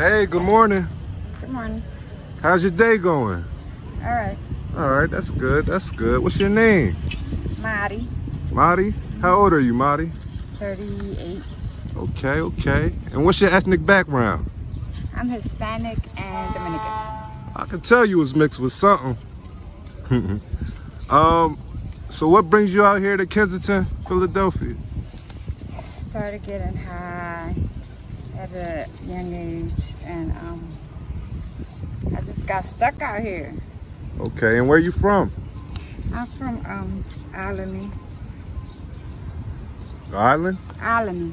Hey, good morning. Good morning. How's your day going? All right. All right, that's good. That's good. What's your name? Marty, Marty? How old are you, Marty? 38. Okay, okay. And what's your ethnic background? I'm Hispanic and Dominican. I can tell you was mixed with something. um, so what brings you out here to Kensington, Philadelphia? Started getting high at a young age and um, I just got stuck out here. Okay, and where you from? I'm from um, Alany. Island? Alany.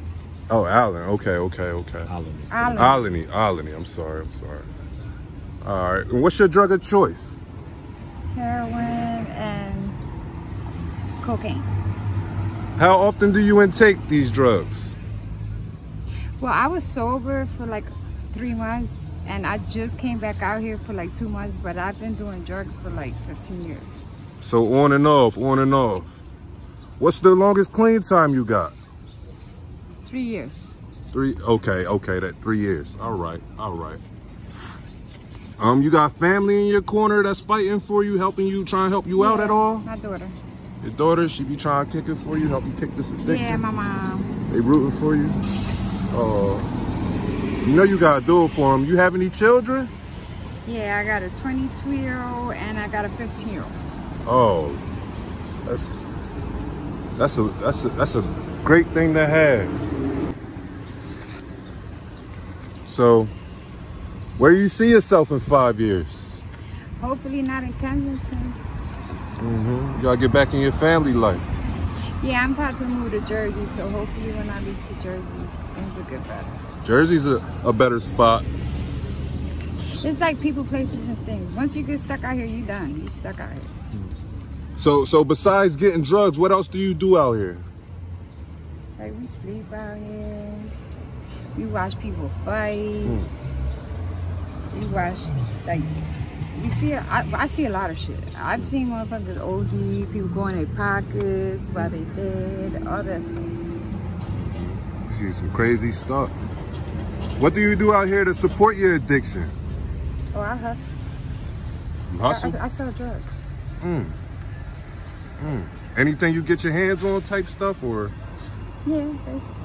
Oh, Allen. Okay, okay, okay. Alany. Alany, Alany. I'm sorry, I'm sorry. All right. And what's your drug of choice? Heroin and cocaine. How often do you intake these drugs? Well, I was sober for like three months and I just came back out here for like two months, but I've been doing drugs for like 15 years. So on and off, on and off. What's the longest clean time you got? Three years. Three, okay, okay, that three years. All right, all right. Um, you got family in your corner that's fighting for you, helping you, trying to help you out at all? My daughter. Your daughter, she be trying to kick it for you, help you kick this addiction? Yeah, my mom. They rooting for you? Oh, you know you gotta do it for them. You have any children? Yeah, I got a 22 year old and I got a 15 year old. Oh, that's that's a that's a that's a great thing to have. So, where do you see yourself in five years? Hopefully not in Kensington. Mm-hmm. You gotta get back in your family life. Yeah, I'm about to move to Jersey, so hopefully when I leave to Jersey, it's a good better. Jersey's a, a better spot. It's like people, places, and things. Once you get stuck out here, you're done. You're stuck out here. So so besides getting drugs, what else do you do out here? Like we sleep out here. We watch people fight. Mm. We watch like you see. I, I see a lot of shit. I've seen motherfuckers OD, people go in their pockets while they dead, all that stuff. See some crazy stuff. What do you do out here to support your addiction? Oh, I hustle. You I, hustle? I, I sell drugs. Mm. Mm. Anything you get your hands on type stuff or? Yeah, basically.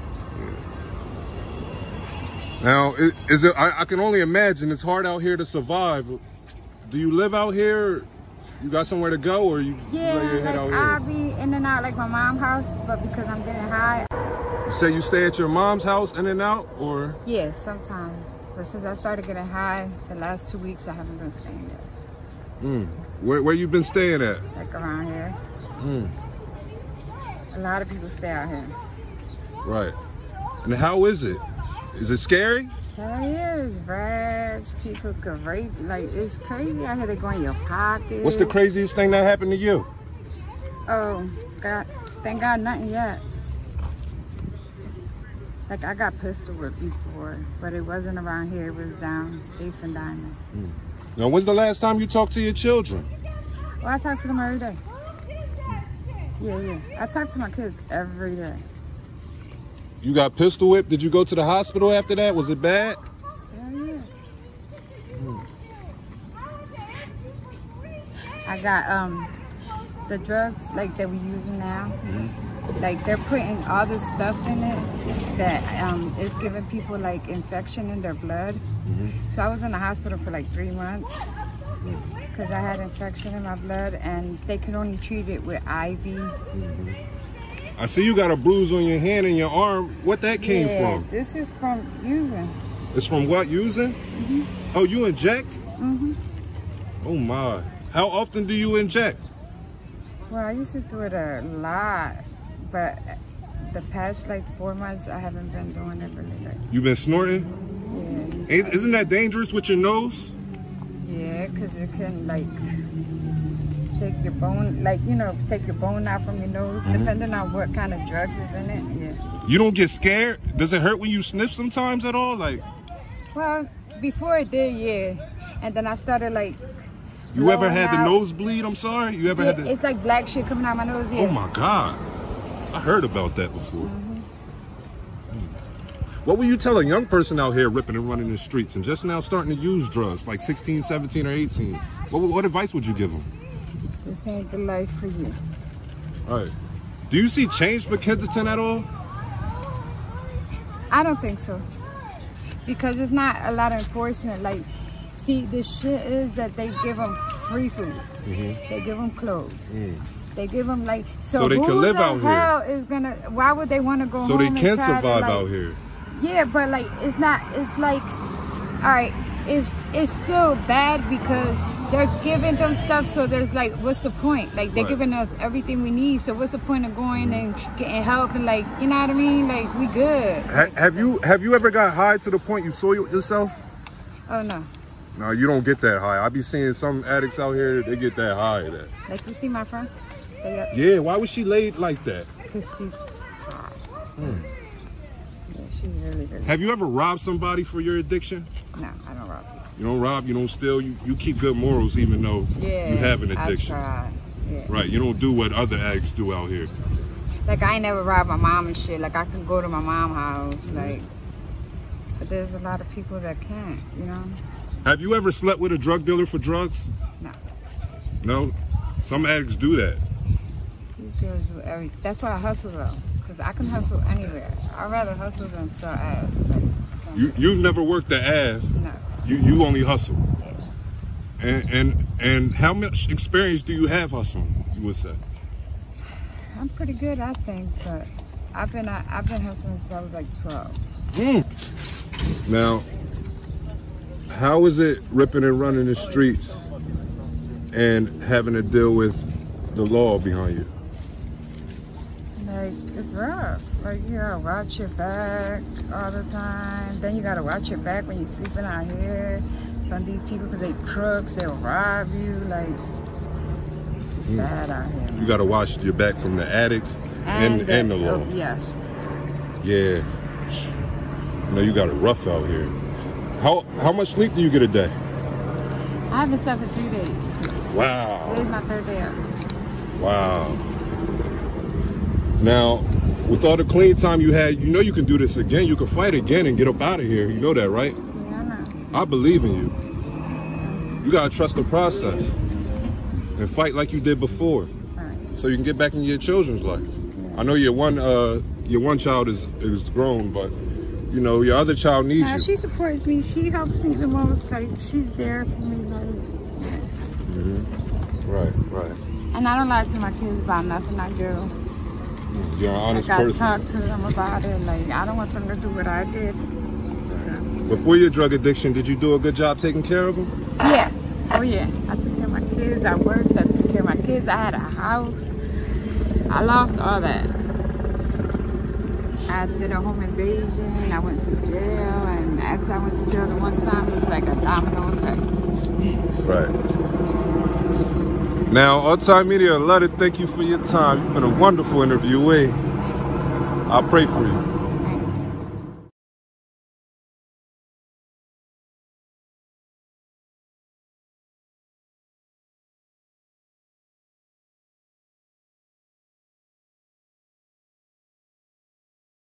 Now, is, is it, I, I can only imagine it's hard out here to survive. Do you live out here? You got somewhere to go or you Yeah, lay your head like out I'll here? be in and out like my mom's house, but because I'm getting high, You say you stay at your mom's house in and out or? yeah, sometimes. But since I started getting high, the last two weeks I haven't been staying there. Mm. Where, where you been staying at? Like around here. Mm. A lot of people stay out here. Right. And how is it? Is it scary? Hell yeah, it's rats, people could rape, like it's crazy out here, they go in your pocket. What's the craziest thing that happened to you? Oh, God, thank God nothing yet. Like I got pistol whipped before, but it wasn't around here, it was down Eighth and Diamond. Hmm. Now, when's the last time you talked to your children? Well, I talk to them every day. Yeah, yeah. I talk to my kids every day. You got pistol whipped. Did you go to the hospital after that? Was it bad? I got um the drugs like that we using now. Like they're putting all this stuff in it that um is giving people like infection in their blood. So I was in the hospital for like three months because I had infection in my blood and they can only treat it with IV. I see you got a bruise on your hand and your arm. What that came yeah, from? This is from using. It's from what using? Oh, you inject? hmm Oh my. How often do you inject? Well, I used to do it a lot, but the past like four months, I haven't been doing it really. Like, You been snorting? yeah, Isn't that dangerous with your nose? Yeah, because it can like take your bone, like you know, take your bone out from your nose, Mm-hmm. depending on what kind of drugs is in it. Yeah. You don't get scared? Does it hurt when you sniff sometimes at all? Like, Well, before it did, yeah, and then I started like. you ever had the out- nosebleed? I'm sorry. You ever Yeah, had the? it's like black shit coming out my nose. Yeah. Oh my God. I heard about that before. What will you tell a young person out here ripping and running the streets and just now starting to use drugs, like 16, 17, or 18? What, what advice would you give them? This ain't the life for you. All right. Do you see change for Kensington at all? I don't think so. Because it's not a lot of enforcement. Like, see, the shit is that they give them free food. Mm-hmm. They give them clothes. Mm. They give them like so. So they who can live the out hell is gonna? Why would they want to go So they can survive like- out here. Yeah, but like it's not. It's like, all right. It's it's still bad because they're giving them stuff. So there's like, what's the point? Like they're Right. giving us everything we need. So what's the point of going mm-hmm. and getting help and like, you know what I mean? Like we good. Ha- have you have you ever got high to the point you saw yourself? Oh no. No, you don't get that high. I be seeing some addicts out here, they get that high. That. Like you see my friend? Yeah, why was she laid like that? Cause she's hot. She's really, really. Have you ever robbed somebody for your addiction? No, I don't rob people. You don't rob, you don't steal, you, you keep good morals even though Yeah. you have an I addiction. tried. Yeah. Right, you don't do what other addicts do out here. Like I ain't never robbed my mom and shit. Like I can go to my mom's house. Like, but there's a lot of people that can't. You know? Have you ever slept with a drug dealer for drugs? No. No? Some addicts do that. These girls do every. That's why I hustle though, cause I can hustle anywhere. I'd rather hustle than sell ass. Like, um, You you've never worked the ass. no. You you only hustle. And and and how much experience do you have hustling? You would say. I'm pretty good, I think, but I've been I, I've been hustling since I was like 12. Hmm. Now, how is it ripping and running the streets and having to deal with the law behind you? Like it's rough. Like you gotta watch your back all the time. Then you gotta watch your back when you're sleeping out here from these people because they crooks. They'll rob you. Like it's bad out here. You got to watch your back from the addicts and and, the, law. oh, yes. Yeah. No, you got it rough out here. How how much sleep do you get a day? I haven't slept for three days. Wow. Today's my third day up. Wow. Now, with all the clean time you had, you know you can do this again. You can fight again and get up out of here. You know that, right? Yeah, I know. I believe in you. You gotta trust the process and fight like you did before, Right. so you can get back in your children's life. I know your one uh your one child is is grown, but you know your other child needs Nah, you. she supports me. She helps me the most. Like she's there for me. Like, Right, right. and I don't lie to my kids about nothing I do. You're an honest like I person. talk to them about it. Like I don't want them to do what I did. So Before your drug addiction, did you do a good job taking care of them? yeah, oh yeah. I took care of my kids. I worked. I took care of my kids. I had a house. I lost all that. I did a home invasion. I went to jail, and after I went to jail the one time, it was like a domino effect. Right. Now, All Media, I'd love to thank you for your time. You've been a wonderful interviewee. I pray for you.